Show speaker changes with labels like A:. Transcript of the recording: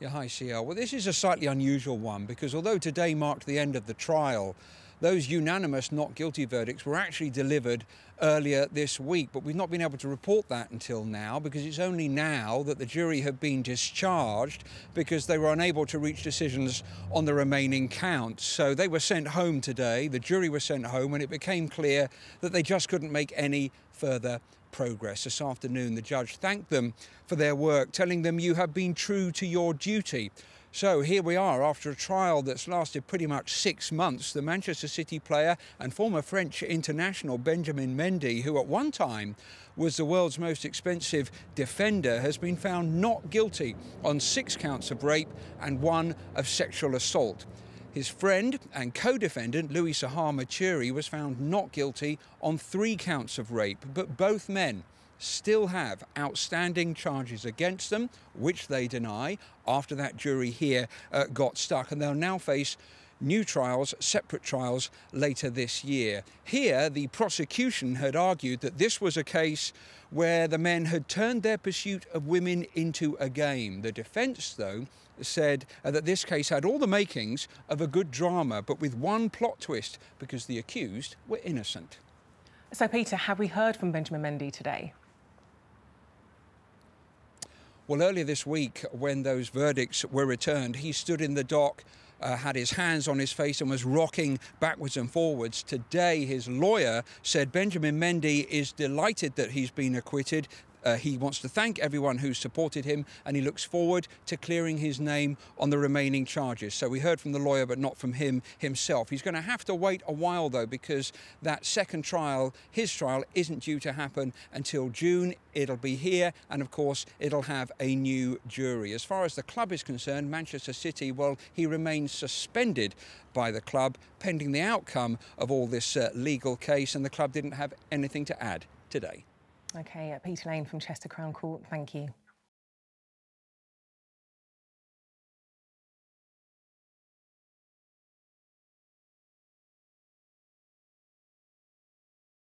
A: Yeah, hi, CL. Well, this is a slightly unusual one because although today marked the end of the trial, those unanimous not guilty verdicts were actually delivered earlier this week, but we've not been able to report that until now because it's only now that the jury have been discharged because they were unable to reach decisions on the remaining counts. So they were sent home today, the jury was sent home, and it became clear that they just couldn't make any further progress. This afternoon, the judge thanked them for their work, telling them you have been true to your duty. So here we are after a trial that's lasted pretty much six months. The Manchester City player and former French international Benjamin Mendy, who at one time was the world's most expensive defender, has been found not guilty on six counts of rape and one of sexual assault. His friend and co-defendant, Louis Saha Matturie, was found not guilty on three counts of rape, but both men still have outstanding charges against them, which they deny after that jury here uh, got stuck, and they'll now face new trials, separate trials later this year. Here, the prosecution had argued that this was a case where the men had turned their pursuit of women into a game. The defence, though, said uh, that this case had all the makings of a good drama, but with one plot twist because the accused were innocent.
B: So, Peter, have we heard from Benjamin Mendy today?
A: Well, earlier this week, when those verdicts were returned, he stood in the dock uh, had his hands on his face and was rocking backwards and forwards. Today, his lawyer said Benjamin Mendy is delighted that he's been acquitted. Uh, he wants to thank everyone who supported him and he looks forward to clearing his name on the remaining charges. So we heard from the lawyer, but not from him himself. He's going to have to wait a while, though, because that second trial, his trial, isn't due to happen until June. It'll be here, and of course, it'll have a new jury. As far as the club is concerned, Manchester City, well, he remains suspended by the club pending the outcome of all this uh, legal case, and the club didn't have anything to add today.
B: Okay, Peter Lane from Chester Crown Court, thank you.